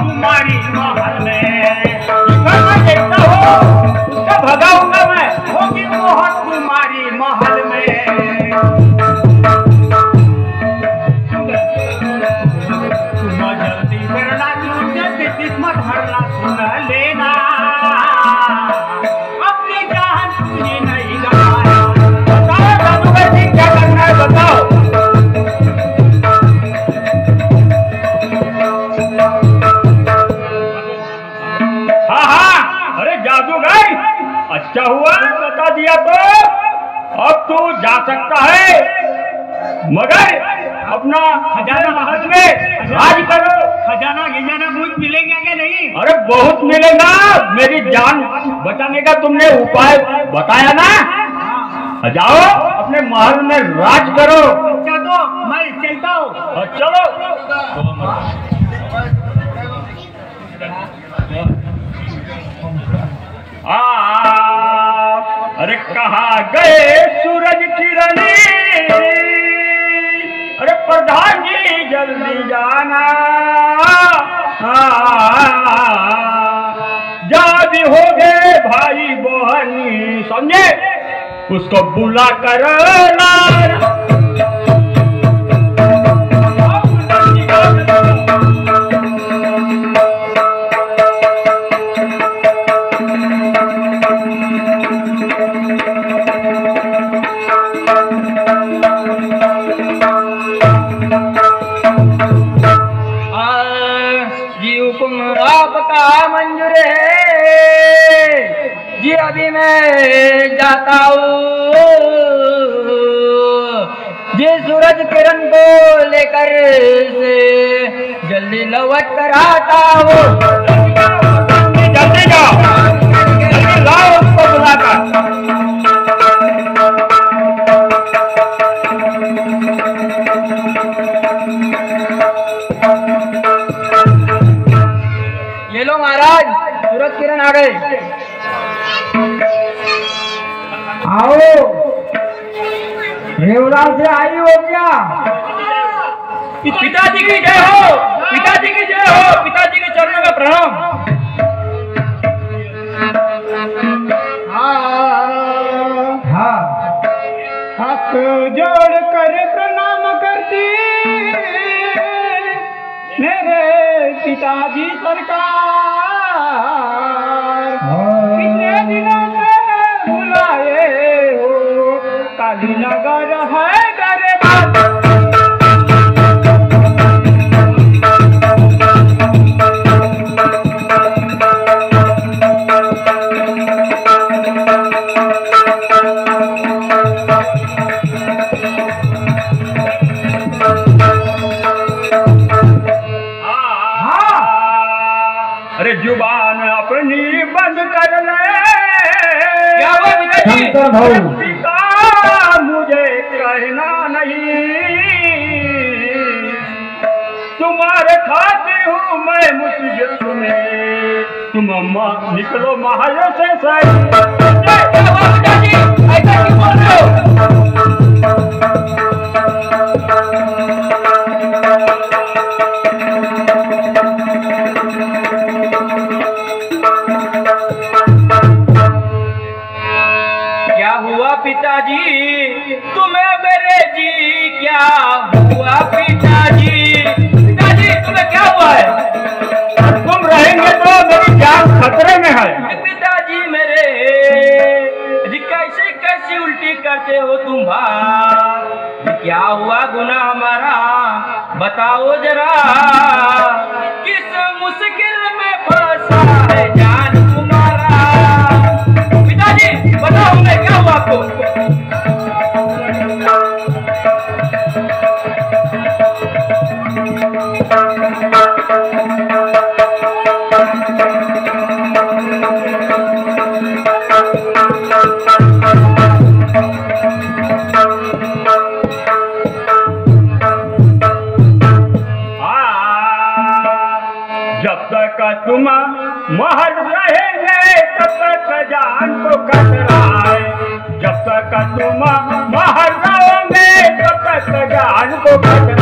तुम्हारी महल में अच्छा हुआ? बता दिया तो। अब तू जा सकता है। मगर अपना खजाना महल में। राज करो खजाना खजाना कुछ मिलेंगे क्या नहीं? अरे बहुत मिलेगा। मेरी जान बचाने का तुमने उपाय बताया ना? जाओ अपने महल में राज करो। अच्छा तो मैं चलता हूँ। चलो। अरे कहा गए सूरज किरण? अरे प्रधान जी, जल्दी जाना। जा भी हो गए भाई बहनी समझे उसको बुला कर ला अभी मैं जाता हूँ। ये सूरज किरण को लेकर से जल्दी लौट कर आता हूँ। जल्दी जाओ। जल्दी लाओ। रेवलाल से आई हो क्या? पिताजी की जय हो पिताजी की जय हो पिताजी के चरणों में प्रणाम। हाँ। हाथ जोड़ कर प्रणाम करती। मेरे पिताजी सरकार कितने दिनों काली नगर है गरबा अरे ज़ुबान अपनी बंद कर ले? शंकर भाऊ। कहना नहीं। तुम्हारे खाते हूँ मैं मुझे तुम्हें। तुम अम्मा, निकलो महाजों से सही। ऐसा क्यों बोल रहे हो? करते हो तुम भाई क्या हुआ गुना हमारा? बताओ जरा। तक तुम महल रहेंगे तब तक जान को कतराए। जब तक तुम महल रहेंगे तब तक जान को खतरा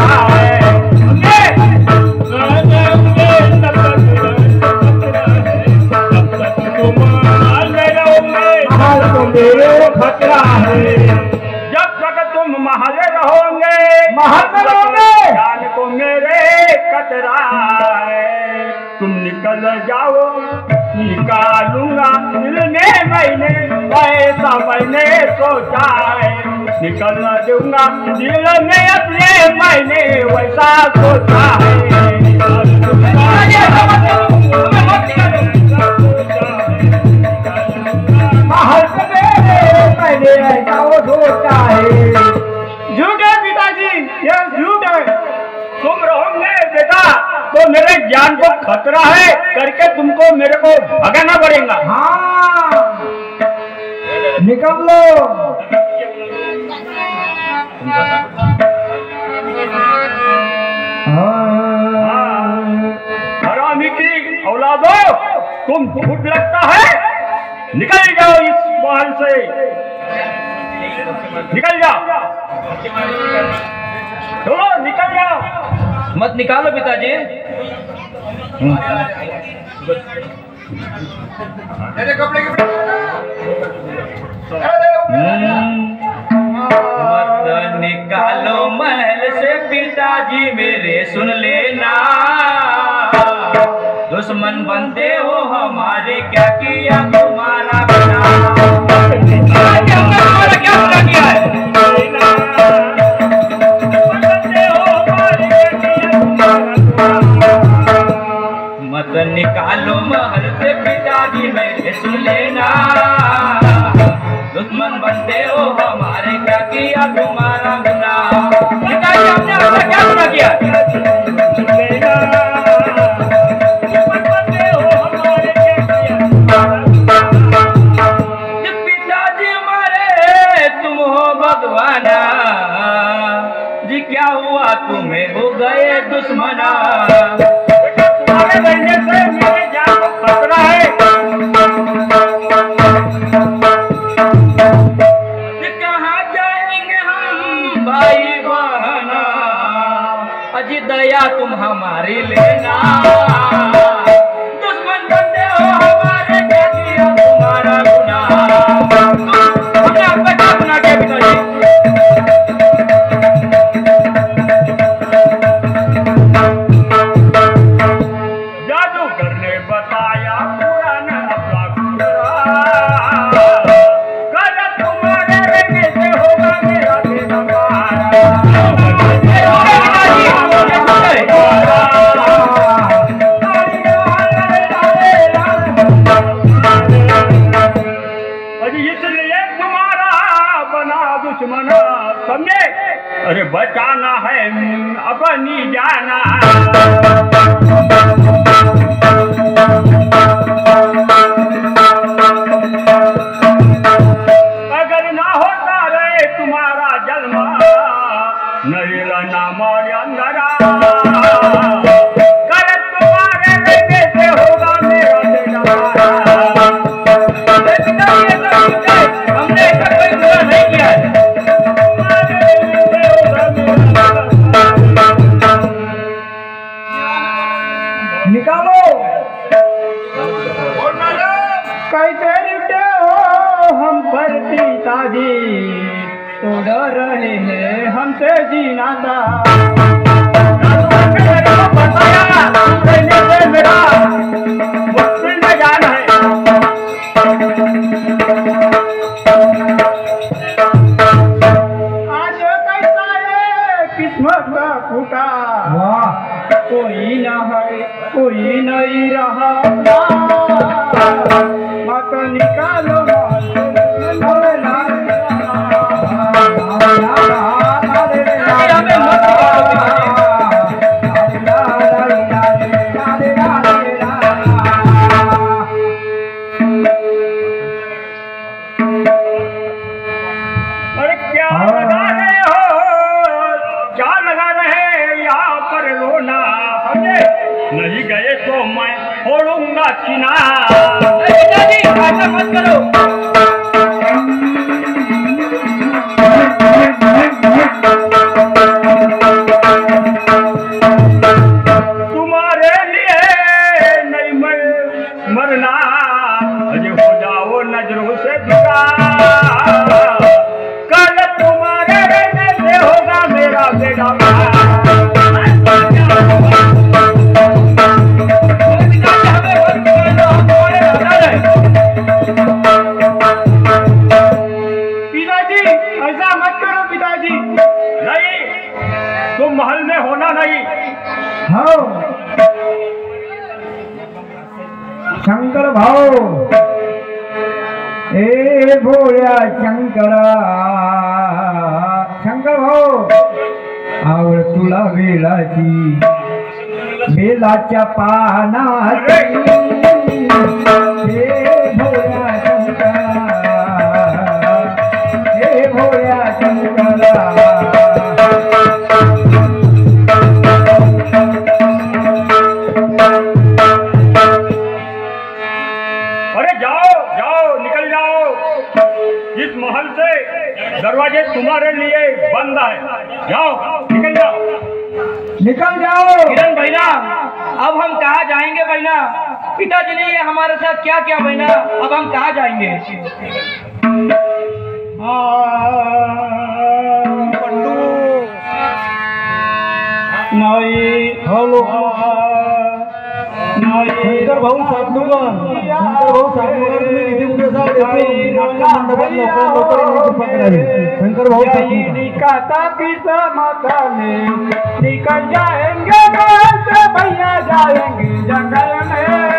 निकालूंगा मिलने महीने पैसा महीने है निकलना दूंगा मिलने अपने महीने वैसा सोचा है महल ऐसा सोचा है मेरे जान को खतरा है करके तुमको मेरे को भगाना पड़ेगा। हाँ। निकल। लो हाँ। औलादो तुम झूठ लगता है? निकल जाओ इस बाहर से। निकल जाओ। चलो निकल जाओ। मत निकालो पिताजी। मत निकालो महल से पिताजी मेरे सुन लेना। दुश्मन बनते हो हमारे क्या किया Maria Lumana. भाई बहना अजी दया तुम हमारी लेना अज हो जाओ नज़रों से झुका हे भोळ्या शंकरा शंकर भाऊ आवड तुला वेळाची. वेलाच्या पाहना हे महल से दरवाजे तुम्हारे लिए बंद है। जाओ निकल जाओ। निकल जाओ। किरण बहना अब हम कहा जाएँगे बहना पिताजी ने ये हमारे साथ क्या किया बहना अब हम कहा जाएँगे? नाही हॅलो शंकर भाऊ सातनुकर शंकर भाऊ सातनुकर तुम्ही निधी कुठे साहेब देतो? मंडपात लवकर लवकर येण्याची कृपा करावी. शंकर भाऊ मकाने निकल जाएँगे भैया जाएँगे, जंगल में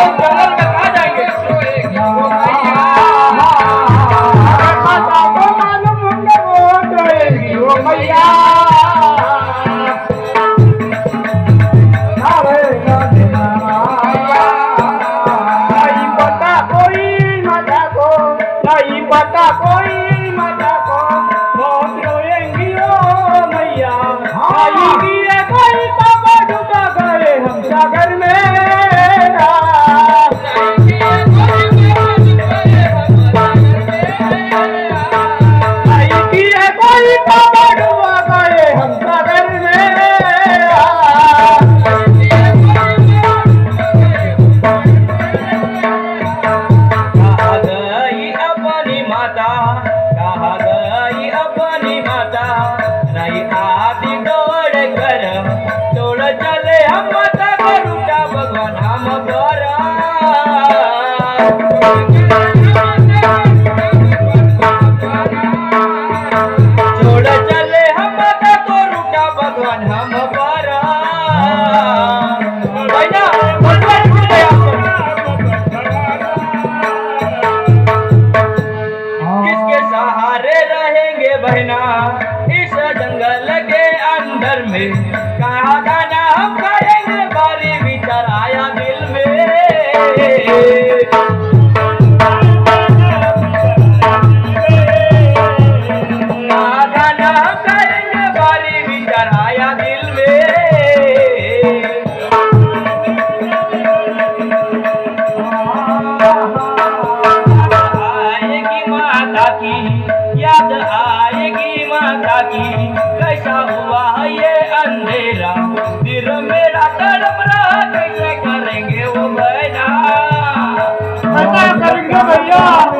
कहाँ अपनी रहेंगे बहना। इस जंगल के अंदर में कहा गाना हम गाएँगे माता की कैसा हुआ है ये अंधेरा? दिल मेरा तड़प रहा कैसे करेंगे वो भैया भैया।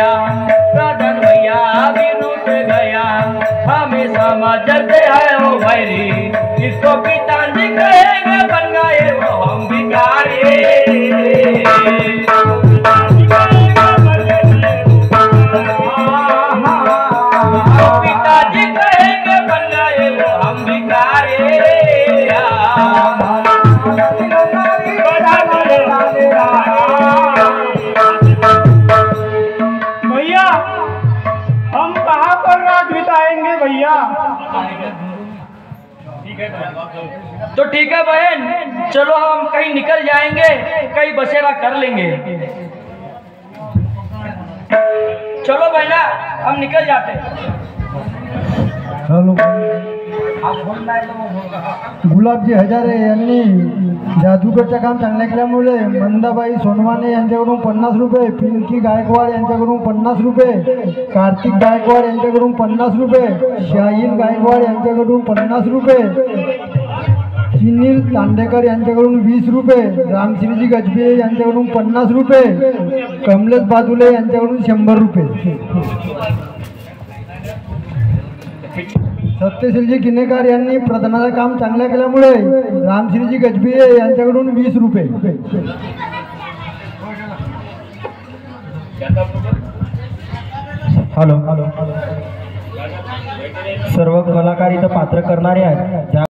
गया। प्रधान भैया भी रूट गया। हमें समझते हैं वो भैरी। इसको पिताजी कहेंगे बन गए वो। भैया। तो ठीक है बहन, चलो हम कहीं निकल जाएँगे, कहीं बसेरा कर लेंगे। चलो बहना हम निकल जाते। चलो। गुलाबजी हजारे यांनी जादूगरचं काम चांगलं केल्यामुळे मंदाबाई सोनवाने यांच्याकडून पन्नास रुपये पिंकी गायकवाड यांच्याकडून पन्नास रुपये कार्तिक गायकवाड यांच्याकडून पन्नास रुपये शाहील गायकवाड यांच्याकडून पन्नास रुपये सुनील तांडेकर यांच्याकडून वीस रुपये रामश्रीजी गजबे यांच्याकडून पन्नास रुपये कमलेश बादुले यांच्याकडून शंभर रुपये. सत्यशीलजी किनेकर यांनी प्रधानाचं काम चांगलं केल्यामुळे रामश्रीजी गजबिये यांच्याकडून वीस रुपये. हॅलो. सर्व कलाकार इथं पात्र करणारे आहेत. त्या